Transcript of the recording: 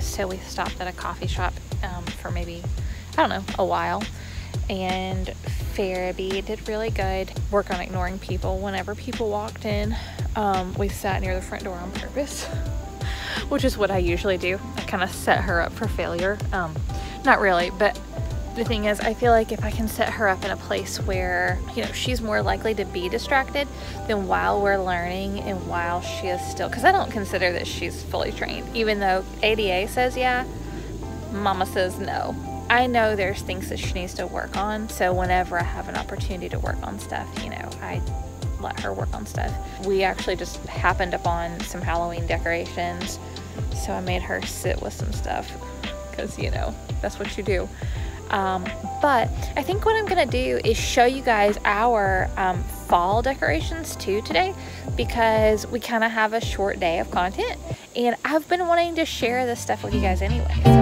so we stopped at a coffee shop um, for maybe, I don't know, a while. And Pharaby did really good. Work on ignoring people. Whenever people walked in, um, we sat near the front door on purpose, which is what I usually do. I kind of set her up for failure. Um, not really, but the thing is, I feel like if I can set her up in a place where, you know, she's more likely to be distracted than while we're learning and while she is still, because I don't consider that she's fully trained, even though ADA says yeah, mama says no. I know there's things that she needs to work on, so whenever I have an opportunity to work on stuff, you know, I let her work on stuff. We actually just happened upon some Halloween decorations, so I made her sit with some stuff because, you know, that's what you do. Um, but I think what I'm gonna do is show you guys our um, fall decorations too today because we kind of have a short day of content and I've been wanting to share this stuff with you guys anyway. So